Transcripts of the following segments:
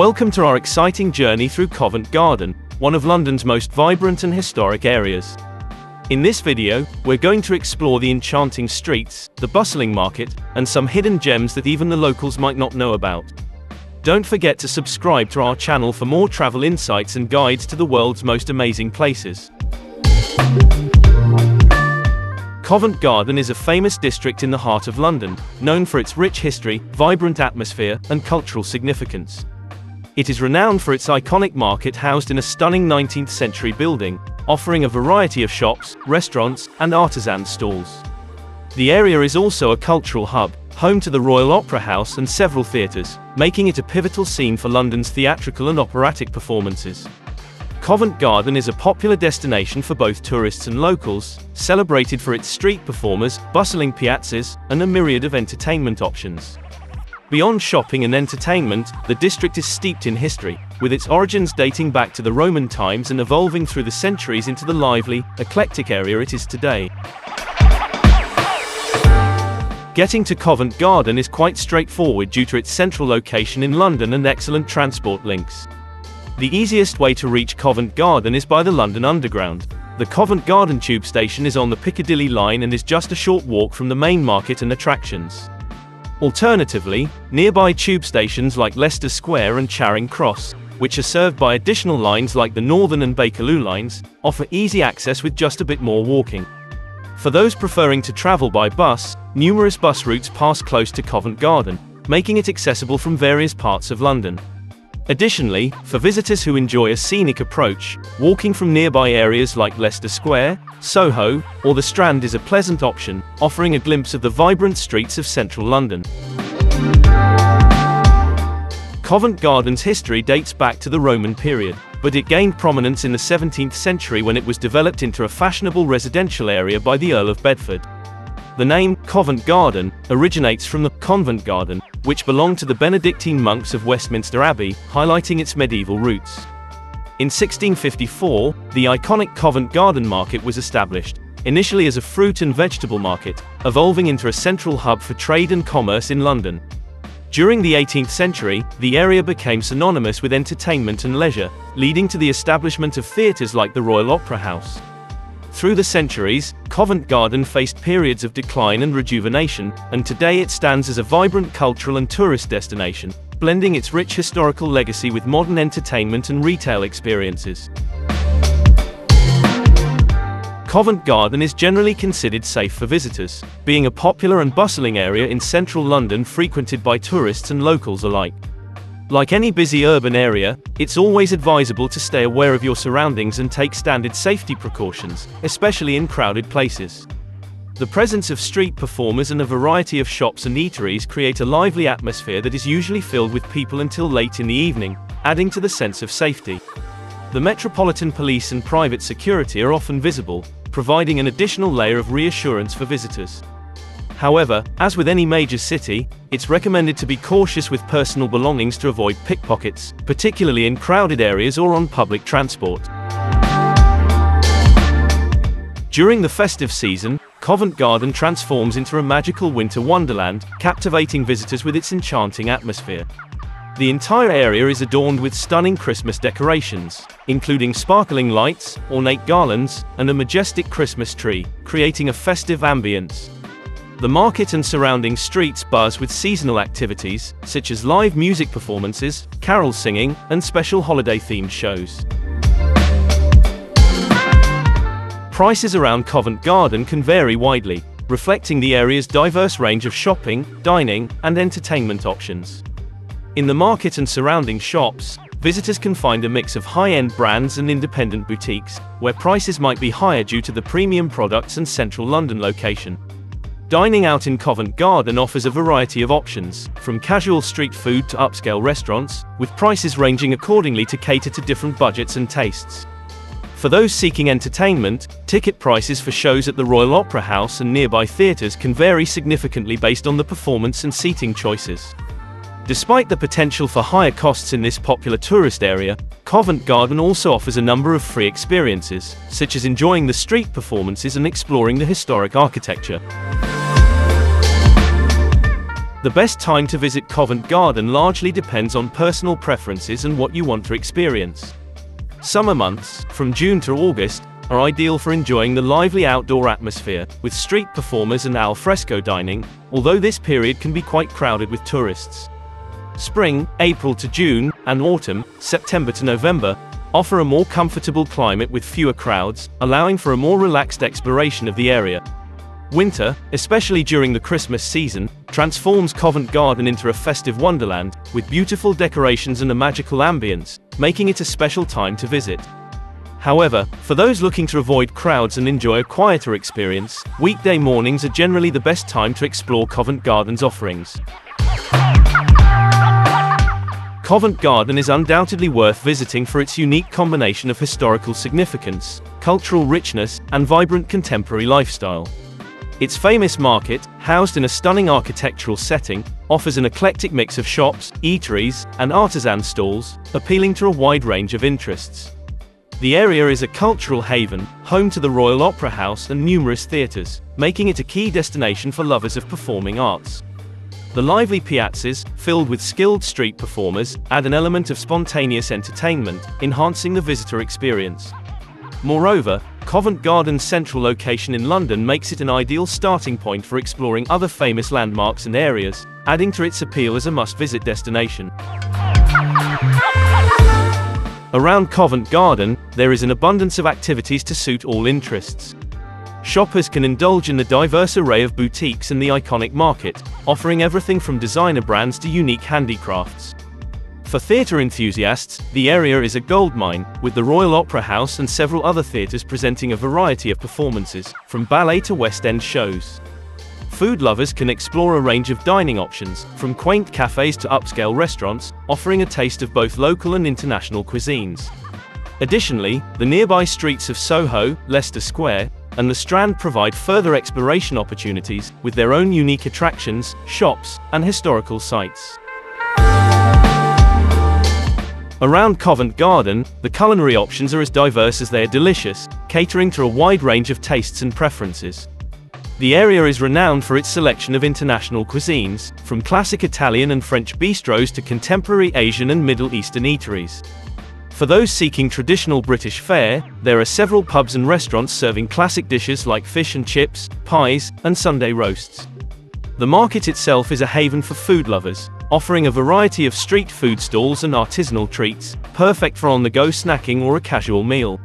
Welcome to our exciting journey through Covent Garden, one of London's most vibrant and historic areas. In this video, we're going to explore the enchanting streets, the bustling market, and some hidden gems that even the locals might not know about. Don't forget to subscribe to our channel for more travel insights and guides to the world's most amazing places. Covent Garden is a famous district in the heart of London, known for its rich history, vibrant atmosphere, and cultural significance. It is renowned for its iconic market housed in a stunning 19th century building, offering a variety of shops, restaurants, and artisan stalls. The area is also a cultural hub, home to the Royal Opera House and several theatres, making it a pivotal scene for London's theatrical and operatic performances. Covent Garden is a popular destination for both tourists and locals, celebrated for its street performers, bustling piazzas, and a myriad of entertainment options. Beyond shopping and entertainment, the district is steeped in history, with its origins dating back to the Roman times and evolving through the centuries into the lively, eclectic area it is today. Getting to Covent Garden is quite straightforward due to its central location in London and excellent transport links. The easiest way to reach Covent Garden is by the London Underground. The Covent Garden tube station is on the Piccadilly line and is just a short walk from the main market and attractions. Alternatively, nearby tube stations like Leicester Square and Charing Cross, which are served by additional lines like the Northern and Bakerloo lines, offer easy access with just a bit more walking. For those preferring to travel by bus, numerous bus routes pass close to Covent Garden, making it accessible from various parts of London. Additionally, for visitors who enjoy a scenic approach, walking from nearby areas like Leicester Square, Soho, or the Strand is a pleasant option, offering a glimpse of the vibrant streets of central London. Covent Garden's history dates back to the Roman period, but it gained prominence in the 17th century when it was developed into a fashionable residential area by the Earl of Bedford. The name, Covent Garden, originates from the convent garden, which belonged to the Benedictine monks of Westminster Abbey, highlighting its medieval roots. In 1654, the iconic Covent Garden Market was established, initially as a fruit and vegetable market, evolving into a central hub for trade and commerce in London. During the 18th century, the area became synonymous with entertainment and leisure, leading to the establishment of theatres like the Royal Opera House. Through the centuries, Covent Garden faced periods of decline and rejuvenation, and today it stands as a vibrant cultural and tourist destination, blending its rich historical legacy with modern entertainment and retail experiences. Covent Garden is generally considered safe for visitors, being a popular and bustling area in central London frequented by tourists and locals alike. Like any busy urban area, it's always advisable to stay aware of your surroundings and take standard safety precautions, especially in crowded places. The presence of street performers and a variety of shops and eateries create a lively atmosphere that is usually filled with people until late in the evening, adding to the sense of safety. The Metropolitan Police and private security are often visible, providing an additional layer of reassurance for visitors. However, as with any major city, it's recommended to be cautious with personal belongings to avoid pickpockets, particularly in crowded areas or on public transport. During the festive season, Covent Garden transforms into a magical winter wonderland, captivating visitors with its enchanting atmosphere. The entire area is adorned with stunning Christmas decorations, including sparkling lights, ornate garlands, and a majestic Christmas tree, creating a festive ambience. The market and surrounding streets buzz with seasonal activities, such as live music performances, carol singing, and special holiday-themed shows. Prices around Covent Garden can vary widely, reflecting the area's diverse range of shopping, dining, and entertainment options. In the market and surrounding shops, visitors can find a mix of high-end brands and independent boutiques, where prices might be higher due to the premium products and central London location. Dining out in Covent Garden offers a variety of options, from casual street food to upscale restaurants, with prices ranging accordingly to cater to different budgets and tastes. For those seeking entertainment, ticket prices for shows at the Royal Opera House and nearby theatres can vary significantly based on the performance and seating choices. Despite the potential for higher costs in this popular tourist area, Covent Garden also offers a number of free experiences, such as enjoying the street performances and exploring the historic architecture. The best time to visit Covent Garden largely depends on personal preferences and what you want to experience. Summer months, from June to August, are ideal for enjoying the lively outdoor atmosphere, with street performers and al fresco dining, although this period can be quite crowded with tourists. Spring, April to June, and autumn, September to November, offer a more comfortable climate with fewer crowds, allowing for a more relaxed exploration of the area. Winter, especially during the Christmas season, transforms Covent Garden into a festive wonderland, with beautiful decorations and a magical ambience, making it a special time to visit. However, for those looking to avoid crowds and enjoy a quieter experience, weekday mornings are generally the best time to explore Covent Garden's offerings. Covent Garden is undoubtedly worth visiting for its unique combination of historical significance, cultural richness, and vibrant contemporary lifestyle. Its famous market, housed in a stunning architectural setting, offers an eclectic mix of shops, eateries, and artisan stalls, appealing to a wide range of interests. The area is a cultural haven, home to the Royal Opera House and numerous theatres, making it a key destination for lovers of performing arts. The lively piazzas, filled with skilled street performers, add an element of spontaneous entertainment, enhancing the visitor experience. Moreover, Covent Garden's central location in London makes it an ideal starting point for exploring other famous landmarks and areas, adding to its appeal as a must-visit destination. Around Covent Garden, there is an abundance of activities to suit all interests. Shoppers can indulge in the diverse array of boutiques in the iconic market, offering everything from designer brands to unique handicrafts. For theatre enthusiasts, the area is a goldmine, with the Royal Opera House and several other theatres presenting a variety of performances, from ballet to West End shows. Food lovers can explore a range of dining options, from quaint cafes to upscale restaurants, offering a taste of both local and international cuisines. Additionally, the nearby streets of Soho, Leicester Square, and the Strand provide further exploration opportunities, with their own unique attractions, shops, and historical sites. Around Covent Garden, the culinary options are as diverse as they are delicious, catering to a wide range of tastes and preferences. The area is renowned for its selection of international cuisines, from classic Italian and French bistros to contemporary Asian and Middle Eastern eateries. For those seeking traditional British fare, there are several pubs and restaurants serving classic dishes like fish and chips, pies, and Sunday roasts. The market itself is a haven for food lovers, offering a variety of street food stalls and artisanal treats, perfect for on-the-go snacking or a casual meal.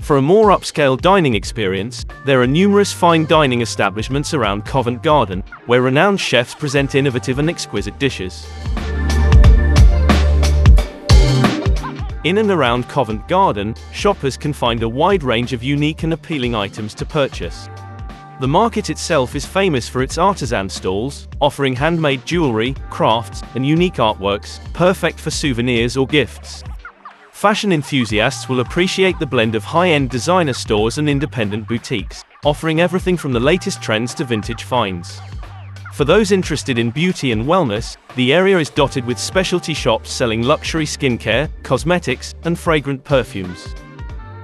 For a more upscale dining experience, there are numerous fine dining establishments around Covent Garden, where renowned chefs present innovative and exquisite dishes. In and around Covent Garden, shoppers can find a wide range of unique and appealing items to purchase. The market itself is famous for its artisan stalls, offering handmade jewelry, crafts, and unique artworks, perfect for souvenirs or gifts. Fashion enthusiasts will appreciate the blend of high-end designer stores and independent boutiques, offering everything from the latest trends to vintage finds. For those interested in beauty and wellness, the area is dotted with specialty shops selling luxury skincare, cosmetics, and fragrant perfumes.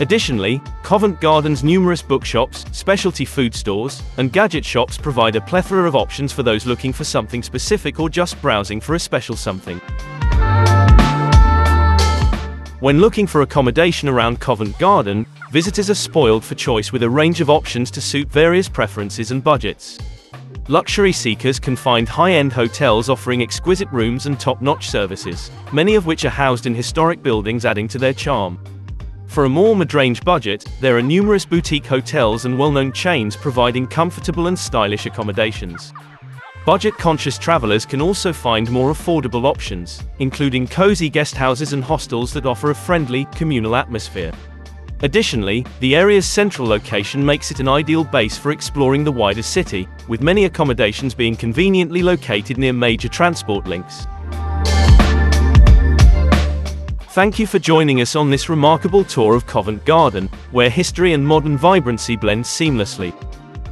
Additionally, Covent Garden's numerous bookshops, specialty food stores, and gadget shops provide a plethora of options for those looking for something specific or just browsing for a special something. When looking for accommodation around Covent Garden, visitors are spoiled for choice with a range of options to suit various preferences and budgets. Luxury seekers can find high-end hotels offering exquisite rooms and top-notch services, many of which are housed in historic buildings adding to their charm. For a more mid-range budget, there are numerous boutique hotels and well-known chains providing comfortable and stylish accommodations. Budget-conscious travelers can also find more affordable options, including cozy guest houses and hostels that offer a friendly, communal atmosphere. Additionally, the area's central location makes it an ideal base for exploring the wider city, with many accommodations being conveniently located near major transport links. Thank you for joining us on this remarkable tour of Covent Garden, where history and modern vibrancy blend seamlessly.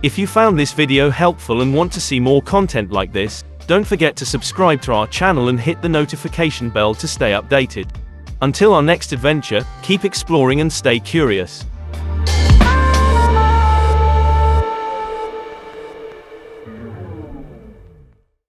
If you found this video helpful and want to see more content like this, don't forget to subscribe to our channel and hit the notification bell to stay updated. Until our next adventure, keep exploring and stay curious.